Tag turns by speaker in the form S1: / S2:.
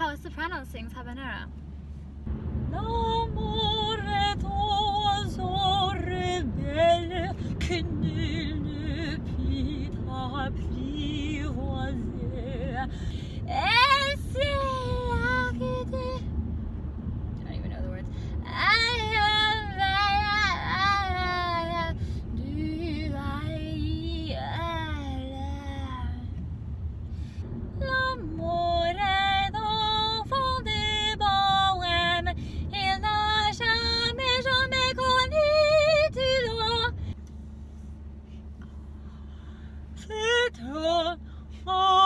S1: how a soprano sings habanera.
S2: L'amore rebelle che nulle pita with her. Oh.